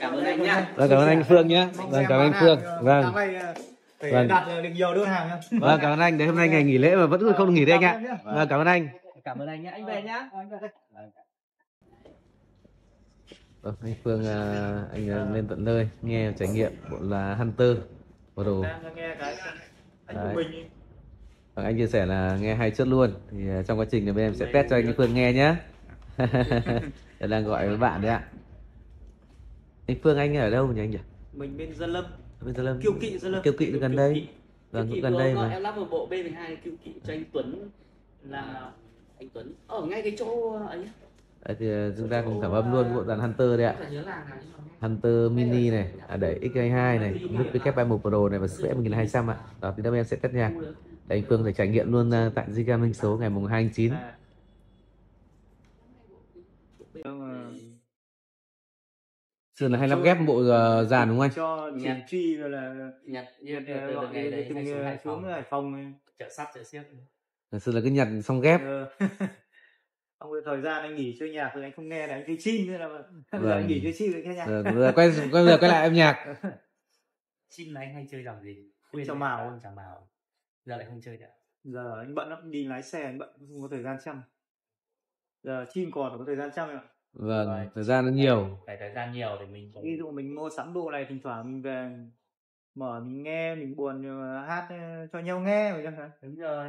cảm ơn anh nhá Vâng, cảm ơn anh Phương nhé. Vâng, cảm ơn anh Phương. Vâng. Ờ, Vâng. đặt được nhiều đơn hàng nhá. Vâng, cảm ơn anh. Đấy hôm nay ngày nghỉ lễ mà vẫn không nghỉ đấy anh ạ. Cảm ơn em nhé. Vâng, cảm ơn anh. cảm ơn anh nhá anh về nhá Anh về đây. Vâng, anh Phương à, anh à, lên tận nơi nghe trải nghiệm bộ là Hunter cái anh Đấy. Vâng, anh chia sẻ là nghe hay chất luôn. Thì à, trong quá trình này bên em sẽ test cho anh Phương nghe nhé. đang gọi với bạn đấy ạ. Anh Phương anh ở đâu nhỉ anh nhỉ? mình bên Gia Lâm Bên Gia Lâm. kiêu kỵ Gia Lâm Kiêu kỵ gần đây. Vâng, cũng gần đây mà em lắp một bộ B12 kiêu kỵ cho anh Tuấn là anh Tuấn ở ngay cái chỗ ấy. Đấy, thì chúng ta cùng cảm âm luôn bộ dàn Hunter đây ạ. Hunter Mini này, à đẩy X22 này, nút WK31 Pro này và spec 1200 ạ. Đó thì đâu em sẽ test nhạc. Để anh Phương thể trải nghiệm luôn à, tại Zika Minh số ngày mùng 2 tháng 9. À. Nhưng mà Xưa là 25 ghép bộ uh, dàn đúng không anh? cho chị Nhạc. truy rồi là nhặt như từ ờ, ngày đấy từng xuống Hải Phòng Hải Phòng ấy. chợ sắt chợ xiếc xưa là cứ nhặt xong ghép. Ờ. Ông cái thời gian anh nghỉ chơi nhạc rồi anh không nghe là anh chơi chim thế là Vâng. anh nghỉ chơi chim anh nghe nhạc Rồi, quay quay giờ quay lại âm nhạc. chim này anh hay chơi dòng gì Quên Chào rồi. mào. chào mào giờ lại không chơi nữa giờ anh bận lắm đi lái xe anh bận không có thời gian chăm giờ chim còn có thời gian chăm em ạ Vâng, Rồi. thời gian nó nhiều. phải thời gian nhiều thì mình ví dụ mình mua sẵn bộ này thỉnh thoảng mình về mở mình nghe mình buồn hát ờ, cho nhau nghe hạn đúng rồi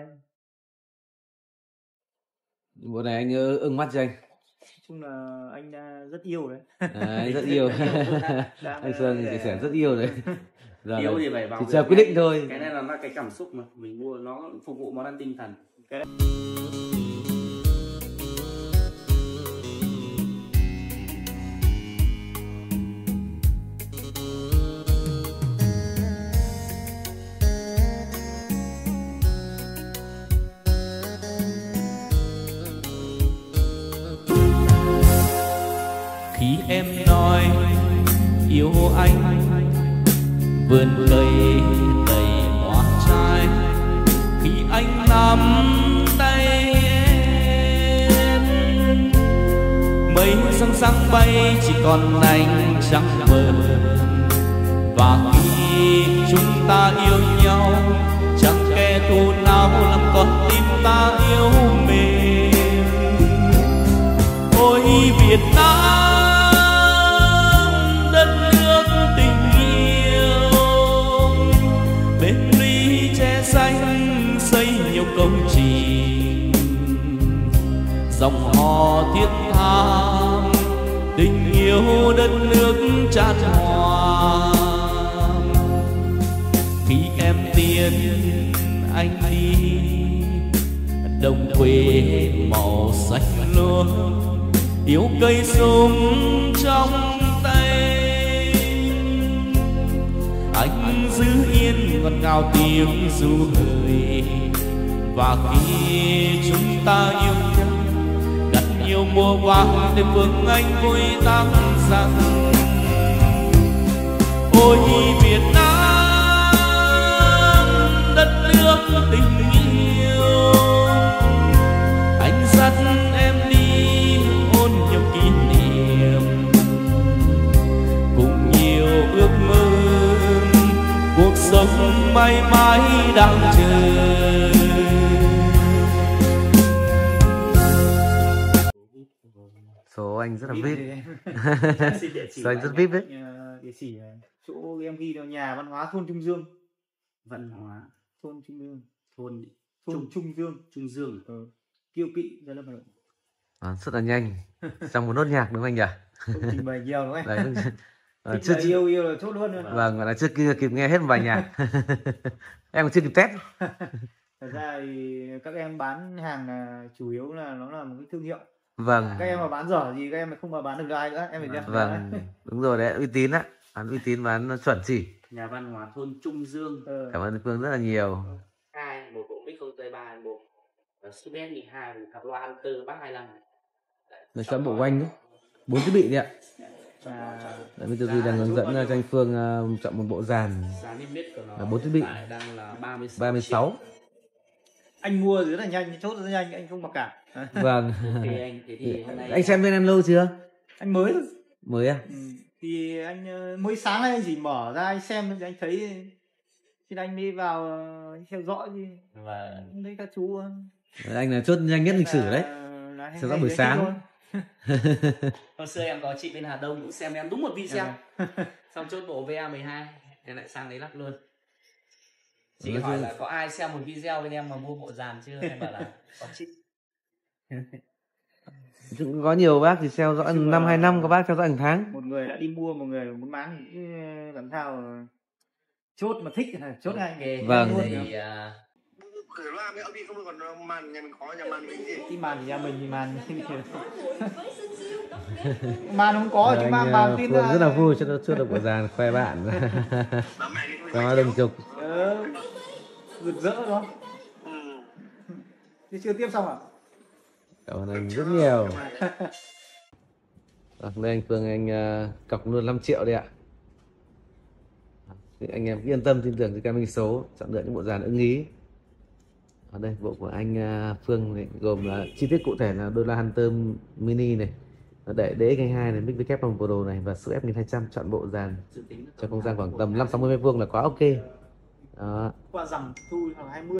Bộ này anh ư- ưng mắt cho anh. nói chung là anh đã rất yêu đấy À, anh rất yêu. Anh ờ, Sơn chia sẻ rất yêu đấy. Giờ yêu thì phải vào việc chờ quyết định thôi. cái này là nó cái cảm xúc mà mình mua nó phục vụ món ăn tinh thần khi em nói, yêu anh vườn cây đầy hoa trai khi anh nắm tay em, mây răng răng bay, chỉ còn anh trắng mờ và khi chúng ta yêu nhau yêu đất nước tràn hòa. Khi em tiến anh đi, đồng quê màu xanh lúa, yêu cây súng trong tay. Anh giữ yên ngọt ngào tiếng du hơi và khi chúng ta yêu nhau nhiều mùa vàng để phương anh vui tăng rằng ôi Việt Nam, đất nước tình yêu. Anh dắt em đi ôn nhiều kỷ niệm. Cùng nhiều ước mơ, cuộc sống mãi mãi đang chờ. Anh rất là Vip Số anh rất anh vip đấy. Ờ, địa chỉ ờ, chỗ em ghi là nhà văn hóa thôn Trung Dương. Văn hóa thôn Trung Dương. thôn thôn Trung- Trung Dương. Trung Dương. Ờ, kiêu kỵ Gia Lâm Hà Nội À, rất là nhanh. Trong một nốt nhạc đúng không anh nhỉ? trình bày nhiều đúng không À, Thích chưa, là yêu yêu là chốt luôn vâng, là trước kia kịp nghe hết một bài nhạc. em còn chưa kịp test. thật ra thì các em bán hàng là chủ yếu là nó là một cái thương hiệu Vâng. các em mà bán dở gì các em không mà bán được cho ai nữa em phải nhận Vâng, đúng rồi đấy, uy tín á. Bán uy tín bán chuẩn chỉ. nhà văn hóa thôn Trung Dương ờ, Cảm ơn Phương rất là nhiều. hai một bộ mic không tơi ba bộ Super 12 một cặp loa Hunter Bass 25 Đây sẽ bộ quanh đấy. Bốn thiết bị đấy ạ. và Đấy, bây giờ Duy đang hướng dẫn uh, cho anh Phương uh, chọn một bộ dàn Là bốn thiết bị. đang là 36 36. Anh mua thì rất là nhanh chốt rất nhanh anh không mặc cả Vâng. thì anh thế thì hôm nay anh xem bên em lâu chưa? anh mới Mới à? ừ. thì anh ờ, mỗi sáng nay anh chỉ mở ra anh xem thì anh thấy thì anh mới vào ờ, theo dõi thì và anh thấy các chú ờ, anh là chốt nhanh nhất lịch sử đấy là- là dõi hay buổi sáng. hồi xưa em có chị bên Hà Đông cũng xem em đúng một video Dạ. xong chốt bộ VA12 em lại sang đấy lắp luôn chị Nói hỏi là có ai xem một video bên em mà mua bộ dàn chưa? Em bảo là có chị? Cũng có nhiều bác thì theo dõi Nhưng mà- năm hai năm có bác theo dõi hàng tháng. một người đã đi mua một người muốn bán thì làm sao mà chốt mà thích là chốt ngay. Ok, Vâng. thì à, khởi loa với ông đi không còn màn nhà mình. Khó nhà màn mình. Gì cái màn thì nhà mình thì màn màn không có chứ anh mang ờ, màn tin rất là vui cho nó chưa được bộ dàn khoe bạn. Có nói đồng chục. ờ, rực rỡ đó ừ. chứ chưa tiếp xong à? Cảm ơn anh rất nhiều. Vâng, đây anh Phương anh ờ, cọc luôn 5 triệu đi ạ. Thì anh em cứ yên tâm tin tưởng cái minh số chọn lựa những bộ dàn ưng ý. Ở đây bộ của anh ờ, Phương này gồm là chi tiết cụ thể là đôi la Hunter mini này để đế kênh hai này mic với kép bằng Pro này và số F 1200 chọn bộ dàn cho không gian khoảng 20 tầm 5 60 mét vuông là quá ok đó. Qua rằng thu khoảng 20